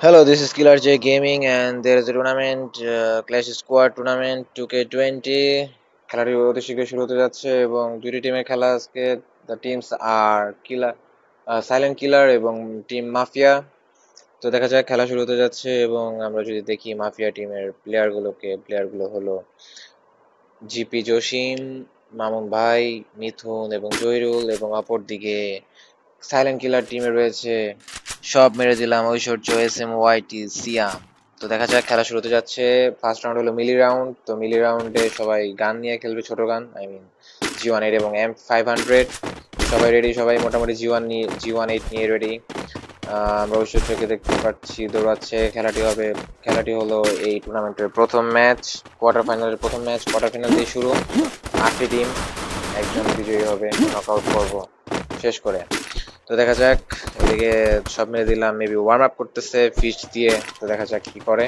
Hello, this is Killer J Gaming, and there is a tournament, uh, Clash Squad tournament 2K20 খেলাটি অতি শীঘ্রই শুরু হতে যাচ্ছে এবং দুটি টিমের খেলা আজকে দ্য টিমস আর কিলার সাইলেন্ট কিলার এবং টিম মাফিয়া তো দেখা যাক খেলা শুরু হতে যাচ্ছে এবং আমরা যদি দেখি মাফিয়া টিমের প্লেয়ারগুলোকে প্লেয়ারগুলো হলো জিপি জসিম মামুন ভাই মিথুন এবং জহিরুল এবং অপর দিকে সাইলেন্ট কিলার টিমে রয়েছে সব মেরে দিলাম, ঐশ্বর্য, এস এম ওয়াইটি সিয়াম। তো দেখা যাক, খেলা শুরু হতে যাচ্ছে ফার্স্ট রাউন্ড হলো মিলি রাউন্ড তো মিলি রাউন্ডে সবাই গান নিয়ে খেলবে ছোট gun I mean G one eight এবং এম ফাইভ হান্ড্রেড সবাই রেডি সবাই মোটামুটি জি ওয়ান নিয়ে জি ওয়ান এইট নিয়ে রেডি আমরা ঐশ্বর্যকে দেখতে পাচ্ছি, দৌড়াচ্ছে, খেলাটি হবে, খেলাটি হলো এই টুর্নামেন্টের প্রথম ম্যাচ কোয়ার্টার ফাইনালের প্রথম ম্যাচ কোয়ার্টার ফাইনাল দিয়ে শুরু। আটটি টিম একজন বিজয়ী হবে নক আউট পর্ব শেষ করে। তো দেখা যাক এদিকে সব মেরে দিলাম মেবি ওয়ার্ম আপ করতেছে ফিস্ট দিয়ে, তো দেখা যাক কি করে।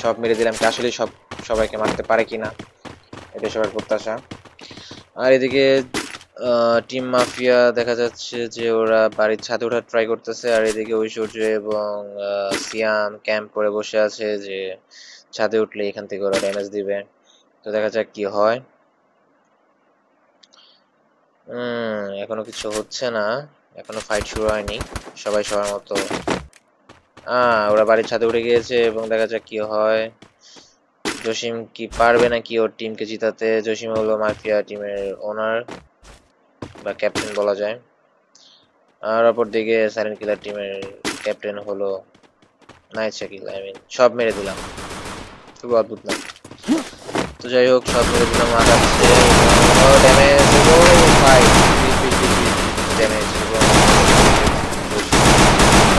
সব মেরে দিলাম কি আসলে সব, সবাইকে মারতে পারে কিনা এটা সবার প্রত্যাশা। আর এদিকে টিম মাফিয়া দেখা যাচ্ছে যে ওরা বাড়ির ছাদে ওঠার ট্রাই করতেছে, আর এদিকে ঐশ্বর্য এবং সিয়াম ক্যাম্প করে বসে আছে যে ছাদে উঠলে এখান থেকে ওরা ড্যামেজ দিবে। তো দেখা যাক কি হয়। হুম এখনও কিছু হচ্ছে না। এখনও ফাইট শুরু হয়নি। সবাই সবার মতো। ওরা বাড়ির ছাদে উঠে গিয়েছে এবং দেখা যাক কি হয়। জসিম কি পারবে নাকি ওর টিমকে জিতাতে? জসিম হলো মাফিয়া টিমের ওনার বা ক্যাপ্টেন বলা যায়। আর অপর দিকে সাইলেন্ট কিলার টিমের ক্যাপ্টেন হলো নাইট শাকিল আই মিন সব মেরে দিলাম। খুব অদ্ভুত না? তো যাই হোক, সব মেরে দিলাম আগাচ্ছে ড্যামেজ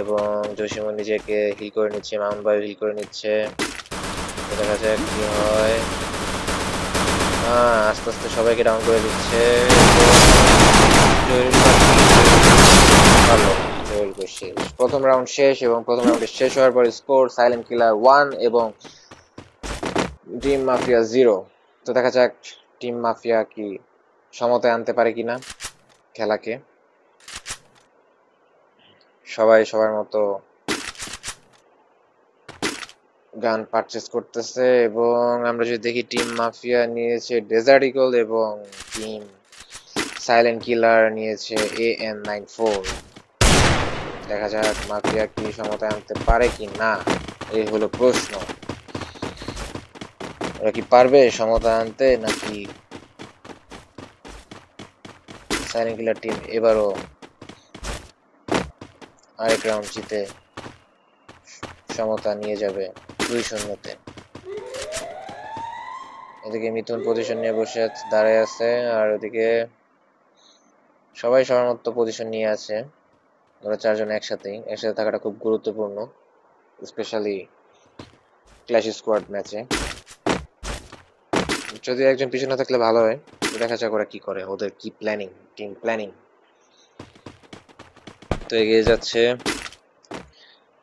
এবং জসিমও নিজেকে হিল করে নিচ্ছে মাউন্ট বায়ু হিল করে নিচ্ছে। দেখা যাক কি হয়। আস্তে আস্তে সবাইকে ডাউন করে দিচ্ছে। প্রথম রাউন্ড শেষ এবং প্রথম রাউন্ডে শেষ হওয়ার পর স্কোর সাইলেন্ট কিলার ওয়ান এবং টিম মাফিয়া জিরো তো দেখা যাক টিম মাফিয়া কি সমতায় আনতে পারে কিনা খেলাকে। সবাই সবার মতো গান পারচেস করতেছে এবং আমরা যদি দেখি টিম মাফিয়া নিয়েছে ডেজার্ট ইগল এবং টিম সাইলেন্ট কিলার নিয়েছে এ এন নাইন ফোর দেখা যাক মাফিয়া কি সমতায় আনতে পারে কি না, এই হলো প্রশ্ন। ওরা কি পারবে সমতা আনতে নাকি সাইলেন্ট কিলার টিম এবারও আরেক রাউন্ড জিতে সমতা নিয়ে যাবে দুই শূন্যতে। এদিকে মিথুন পজিশন নিয়ে বসে দাঁড়ায় আছে, আর ওদিকে সবাই সবার মতো পজিশন নিয়ে আছে। ওরা চারজন একসাথেই, একসাথে থাকাটা খুব গুরুত্বপূর্ণ স্পেশালি ক্ল্যাশ স্কোয়াড ম্যাচে যদি একজন পিছনে থাকলে ভালো হয়, দেখা যাক ওরা কি করে, ওদের কি প্ল্যানিং টিম প্ল্যানিং তো এগিয়ে যাচ্ছে।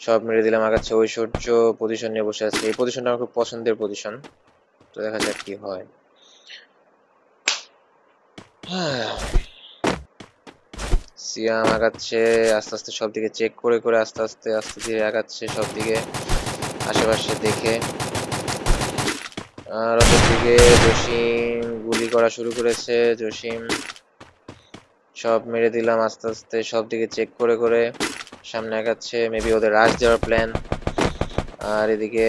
সব মেরে দিলাম আগাচ্ছে ঐশ্বর্য। পজিশন নিয়ে বসে আছে। এই পজিশনটা আমার খুব পছন্দের পজিশন তো দেখা যাক কি হয়। সিয়াম আগাচ্ছে, আস্তে আস্তে সব দিকে চেক করে করে আস্তে আস্তে আস্তে ধীরে আগাচ্ছে সব দিকে আশেপাশে দেখে। আর দিকে জসিম গুলি করা শুরু করেছে। জসিম সব মেরে দিলাম আস্তে আস্তে, সব দিকে চেক করে করে সামনে আগাচ্ছে মেবি ওদের রাশ দেওয়ার প্ল্যান আর এদিকে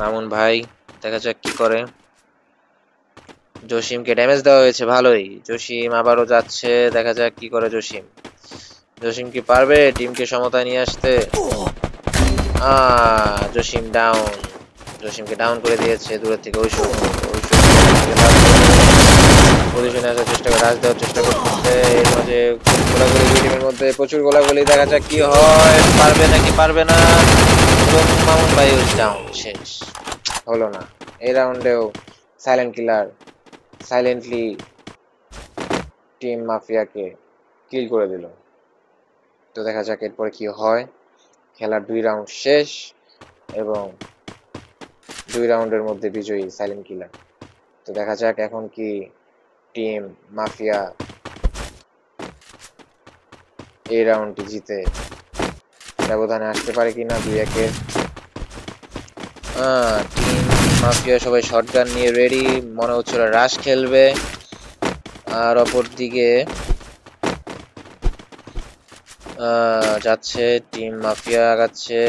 মামুন ভাই, দেখা যাক কি করে। জসিমকে ড্যামেজ দেওয়া হয়েছে, ভালোই। জসিম আবারও যাচ্ছে, দেখা যাক কি করে জসিম। জসিম কি পারবে টিমকে সমতায় নিয়ে আসতে? জসিম ডাউন জসিমকে ডাউন করে দিয়েছে, দূরের থেকে ঐশ্বর্য পজিশনে আসার চেষ্টা করে রাজ দেওয়ার চেষ্টা করতেছে। এর মাঝে গোলাগুলি দুই টিমের মধ্যে প্রচুর গোলাগুলি দেখা যাক কি হয়, পারবে নাকি পারবে না। মামুন ভাই ডাউন শেষ। হলো না। এই রাউন্ডেও সাইলেন্ট কিলার সাইলেন্টলি টিম মাফিয়াকে কিল করে দিল। তো দেখা যাক এরপরে কি হয়। খেলার দুই রাউন্ড শেষ এবং দুই রাউন্ডের মধ্যে বিজয়ী সাইলেন্ট কিলার তো দেখা যাক এখন কি টিম মাফিয়া এই রাউন্ডটি জিতে ব্যবধানে আসতে পারে কিনা দুই একের। টিম মাফিয়া সবাই শটগান নিয়ে রেডি মনে হচ্ছে ওরা রাশ খেলবে। আর অপর দিকে যাচ্ছে টিম মাফিয়া আগাচ্ছে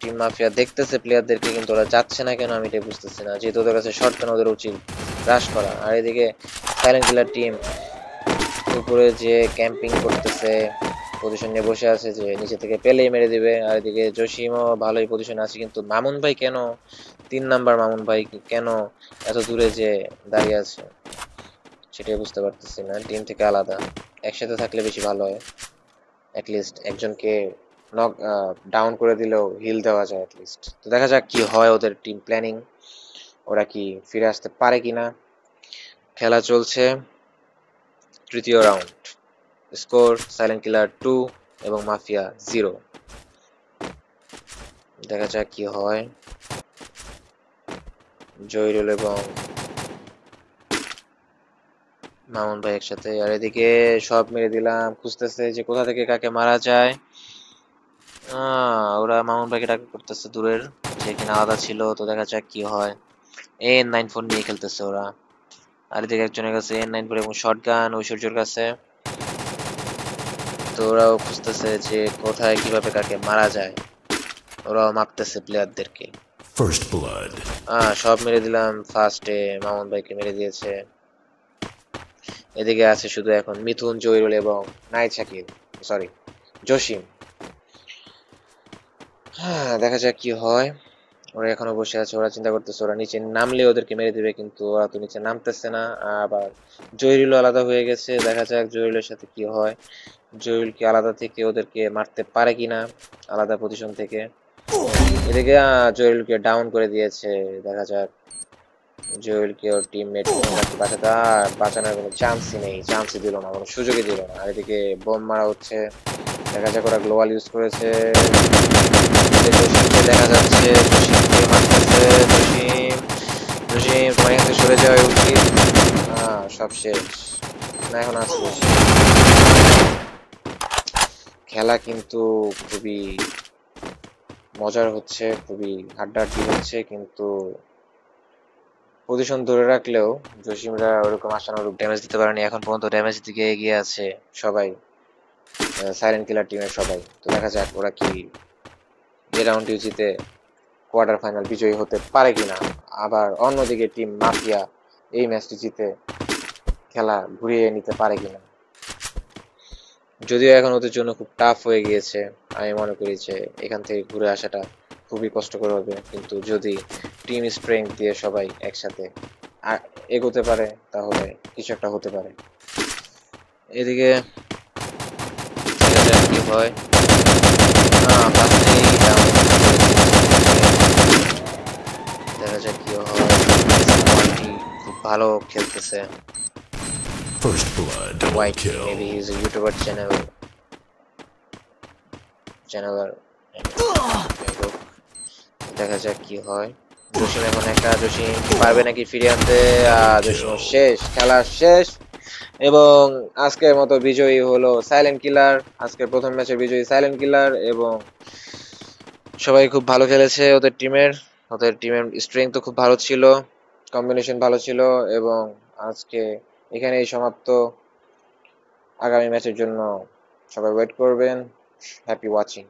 টিম মাফিয়া দেখতেছে প্লেয়ারদেরকে কিন্তু ওরা যাচ্ছে না কেন আমি এটা বুঝতেছি না, যেহেতু ওদের কাছে শর্ট ওদের উচিত। হ্রাস করা। আর এদিকে সাইলেন্ট কিলার টিম উপরে যে ক্যাম্পিং করতেছে পজিশন নিয়ে বসে আছে যে নিচে থেকে পেলেই মেরে দিবে। আর এদিকে জসিমও ভালোই পজিশন আছে, কিন্তু মামুন ভাই কেন? তিন নাম্বার মামুন ভাই কেন এত দূরে যে দাঁড়িয়ে আছে? সেটাই বুঝতে পারতেছি না। টিম থেকে আলাদা। একসাথে থাকলে বেশি ভালো হয়। অ্যাটলিস্ট একজনকে নক ডাউন করে দিলেও হিল দেওয়া যায় অ্যাটলিস্ট তো দেখা যাক কি হয় ওদের টিম প্ল্যানিং ওরা কি ফিরে আসতে পারে কিনা? খেলা চলছে তৃতীয় round score silent killer two এবং মাফিয়া জিরো দেখা যাক কি হয়। জয়রুল এবং মামুন ভাই একসাথে। আর এদিকে সব মেরে দিলাম। খুঁজতেছে যে কোথা থেকে কাকে মারা যায়। ওরা মামুন ভাইকে টাকা করতেছে দূরের। যে কিনা আলাদা ছিল, তো দেখা যাক কি হয়। এন নাইন ফোর নিয়ে খেলতেছে ওরা। আর এদিকে একজনের কাছে এন নাইন ফোর এবং শর্ট গান ঐশ্বর্যর কাছে। তো ওরাও খুঁজতেছে যে কোথায় কীভাবে কাকে মারা যায়। ওরাও মাপতেছে প্লেয়ারদেরকে ফার্স্ট ব্লাড হ্যাঁ সব মেরে দিলাম। ফার্স্টে মামুন ভাইকে মেরে দিয়েছে। এদিকে আছে শুধু এখন মিথুন জয়রুল এবং শাকিল। সরি জসিম। হ্যাঁ দেখা যাক কি হয়। ওরা এখনও বসে আছে, ওরা চিন্তা করতেছে, ওরা নিচে নামলে ওদেরকে মেরে দিবে, কিন্তু ওরা তো নিচে নামতেছে না। আবার জয়রুলও আলাদা হয়ে গেছে, দেখা যাক জয়রুলের সাথে কি হয়। জয়রুল কি আলাদা থেকে ওদেরকে মারতে পারে কিনা, আলাদা পজিশন থেকে। এদিকে জয়রুলকে ডাউন করে দিয়েছে, দেখা যাক। জয়েলকে ওর টিমমেট বাঁচাতে আর বাঁচানোর কোনো চান্সই নেই চান্সই দিল না, কোনো সুযোগই দিল না। আর এদিকে বোম মারা হচ্ছে, দেখা যাক ওরা গ্লোবাল ইউজ করেছে। দেখা যাচ্ছে সব শেষ। না, এখন আসছে খেলা কিন্তু খুবই মজার হচ্ছে, খুবই হাড্ডাহাড্ডি হচ্ছে, কিন্তু পজিশন ধরে রাখলেও জসিমরা ওরকম আশানুরূপ ড্যামেজ দিতে পারেনি। এখন পর্যন্ত ড্যামেজ দিকে এগিয়ে আছে সবাই সাইলেন্ট কিলার টিমের সবাই। তো দেখা যাক ওরা কি এই রাউন্ডটি জিতে কোয়ার্টার ফাইনাল বিজয়ী হতে পারে কিনা। আবার অন্যদিকে টিম মাফিয়া এই ম্যাচটি জিতে খেলা ঘুরিয়ে নিতে পারে কিনা। যদিও এখন ওদের জন্য খুব টাফ হয়ে গিয়েছে, আমি মনে করি যে এখান থেকে ঘুরে আসাটা খুবই কষ্টকর হবে। কিন্তু যদি টিম স্ট্রেংথ দিয়ে সবাই একসাথে এগোতে পারে, তাহলে কিছু একটা হতে পারে। এদিকে কি হয়। দেখা যাক কি হয়। খুব ভালো খেলতেছে। First blood. double White. Kill. Maybe he's a YouTuber channel. Channeler. দেখা যাক কি হয় জসিম এখন একটা জসিম পারবে নাকি ফিরিয়ে আনতে জসিম শেষ খেলা শেষ এবং আজকের মতো বিজয়ী হলো সাইলেন্ট কিলার আজকের প্রথম ম্যাচের বিজয়ী সাইলেন্ট কিলার এবং সবাই খুব ভালো খেলেছে ওদের টিমের ওদের টিমের স্ট্রেংথ তো খুব ভালো ছিল কম্বিনেশন ভালো ছিল এবং আজকে এখানেই সমাপ্ত। আগামী ম্যাচের জন্য সবাই ওয়েট করবেন। Happy watching